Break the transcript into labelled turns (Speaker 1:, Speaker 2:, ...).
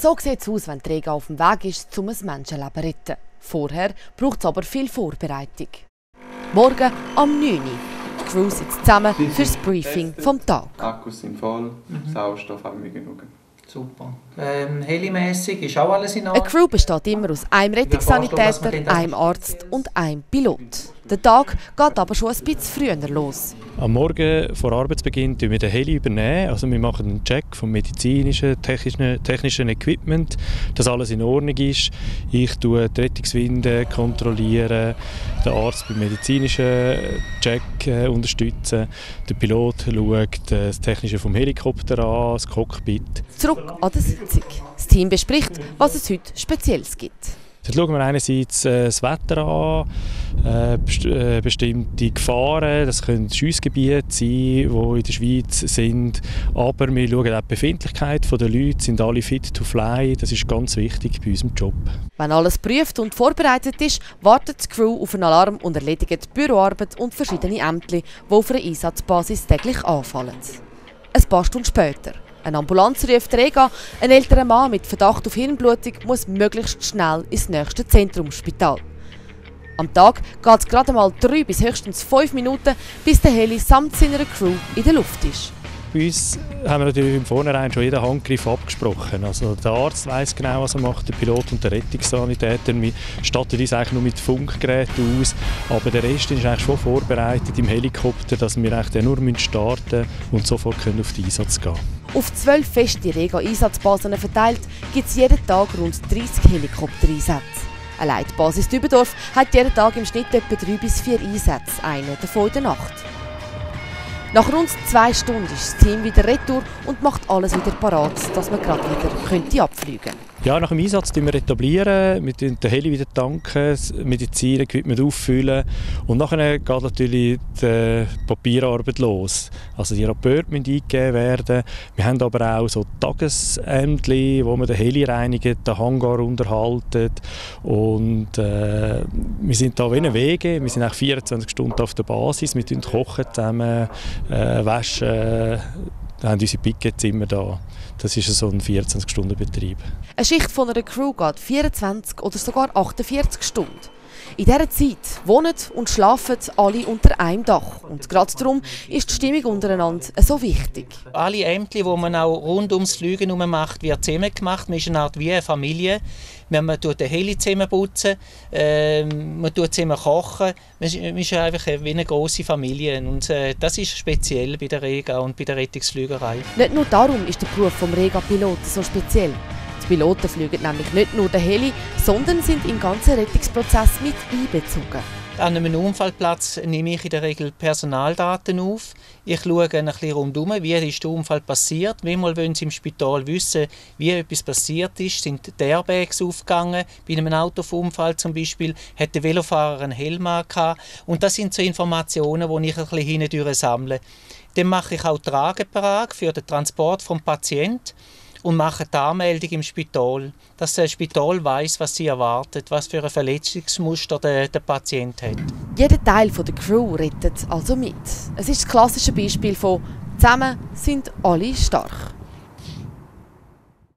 Speaker 1: So sieht es aus, wenn Träger auf dem Weg ist, um ein Menschenleben zu retten. Vorher braucht es aber viel Vorbereitung. Morgen am 9 Uhr. Die Crew sitzt zusammen für das Briefing vom Tag.
Speaker 2: Akkus sind voll, mhm. Sauerstoff haben wir genug.
Speaker 3: Super. Ähm, Helimäßig ist auch alles in
Speaker 1: Ordnung? Eine Crew besteht immer aus einem Rettungssanitäter, einem Arzt und einem Pilot. Der Tag geht aber schon ein bisschen früher los.
Speaker 4: Am Morgen vor Arbeitsbeginn übernehmen wir den Heli. Übernehmen. Also wir machen einen Check vom medizinischen, technischen, technischen Equipment, dass alles in Ordnung ist. Ich tue die Rettungswinde kontrollieren, den Arzt beim medizinischen Check äh, unterstützen, der Pilot schaut äh, das Technische vom Helikopter an, das Cockpit.
Speaker 1: Zurück an der Sitzung. Das Team bespricht, was es heute Spezielles gibt.
Speaker 4: Dort schauen wir einerseits äh, das Wetter an, äh, best äh, bestimmte Gefahren, das können Schussgebiete sein, die in der Schweiz sind, aber wir schauen auch die Befindlichkeit der Leute, sind alle fit to fly, das ist ganz wichtig bei unserem Job.
Speaker 1: Wenn alles prüft und vorbereitet ist, wartet die Crew auf einen Alarm und erledigt Büroarbeit und verschiedene Ämter, die auf einer Einsatzbasis täglich anfallen. Ein paar Stunden später eine Ambulanz ruft Rega. Ein älterer Mann mit Verdacht auf Hirnblutung muss möglichst schnell ins nächste Zentrumsspital. Am Tag geht es gerade mal drei bis höchstens fünf Minuten, bis der Heli samt seiner Crew in der Luft ist.
Speaker 4: Bei uns haben wir natürlich im Vornherein schon jeden Handgriff abgesprochen. Also der Arzt weiß genau, was er macht, der Pilot und der Rettungssanitäter. Wir statten uns eigentlich nur mit Funkgeräten aus, aber der Rest ist eigentlich schon vorbereitet im Helikopter, dass wir eigentlich nur starten und sofort können auf den Einsatz gehen
Speaker 1: Auf zwölf feste Rega-Einsatzbasen verteilt gibt es jeden Tag rund 30 Helikoptereinsätze. Allein die Basis Dübendorf hat jeden Tag im Schnitt etwa drei bis vier Einsätze, einen davon in der Nacht. Nach rund zwei Stunden ist das Team wieder retour und macht alles wieder parat, dass man gerade wieder könnte abfliegen könnte.
Speaker 4: Ja, nach dem Einsatz wir etablieren, wir den Heli wieder tanken, Medizin, Equipment auffüllen und nachher geht natürlich die Papierarbeit los. Also die Rapporte müssen eingegeben werden. Wir haben aber auch so Tagesämter, wo wir den Heli reinigen, den Hangar unterhalten und äh, wir sind da eine Wege. Wir sind auch 24 Stunden auf der Basis, wir kochen zusammen, äh, waschen, äh, haben unsere Piquetzimmer da. Das ist so ein 24-Stunden-Betrieb.
Speaker 1: Eine Schicht von einer Crew geht 24 oder sogar 48 Stunden. In dieser Zeit wohnen und schlafen alle unter einem Dach. Und gerade darum ist die Stimmung untereinander so wichtig.
Speaker 3: Alle Ämter, die man auch rund ums Fliegen macht, wird zusammen gemacht. Man ist eine Art wie eine Familie. Man tut den Heli zusammen putzen, äh, man tut zusammen kochen. Man ist einfach wie eine große Familie. Und äh, das ist speziell bei der Rega und bei der Rettungsflügerei.
Speaker 1: Nicht nur darum ist der Beruf des Rega-Piloten so speziell. Piloten fliegen nämlich nicht nur den Heli, sondern sind im ganzen Rettungsprozess mit einbezogen.
Speaker 3: An einem Unfallplatz nehme ich in der Regel Personaldaten auf. Ich schaue ein bisschen rundherum, wie ist der Unfall passiert. Manchmal wollen Sie im Spital wissen, wie etwas passiert ist. Sind die Airbags aufgegangen? Bei einem Autounfall zum Beispiel hat der Velofahrer einen Helm gehabt. Und das sind so Informationen, die ich ein bisschen hindurch sammle. Dann mache ich auch Trageparag für den Transport vom Patienten und machen die Anmeldung im Spital, dass das Spital weiß, was sie erwartet, was für ein Verletzungsmuster der, der Patient hat.
Speaker 1: Jeder Teil der Crew rettet also mit. Es ist das klassische Beispiel von «Zusammen sind alle stark».